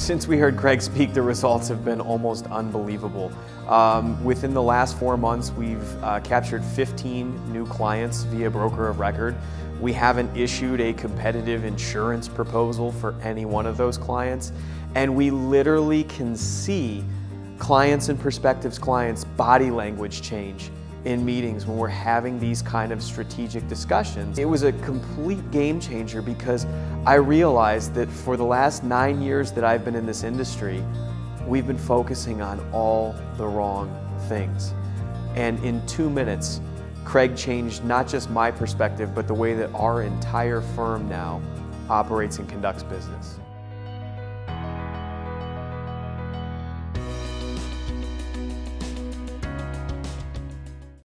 Since we heard Craig speak, the results have been almost unbelievable. Um, within the last four months, we've uh, captured 15 new clients via broker of record. We haven't issued a competitive insurance proposal for any one of those clients, and we literally can see clients and prospectives clients' body language change in meetings when we're having these kind of strategic discussions. It was a complete game changer because I realized that for the last nine years that I've been in this industry, we've been focusing on all the wrong things. And in two minutes, Craig changed not just my perspective, but the way that our entire firm now operates and conducts business.